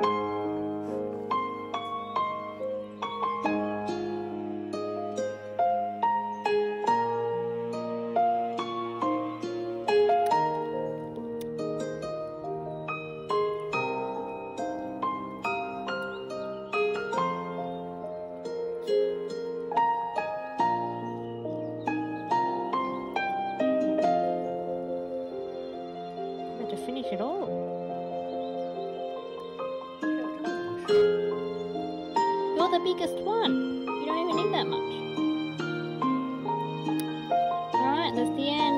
To finish it all. You're the biggest one. You don't even need that much. Alright, that's the end.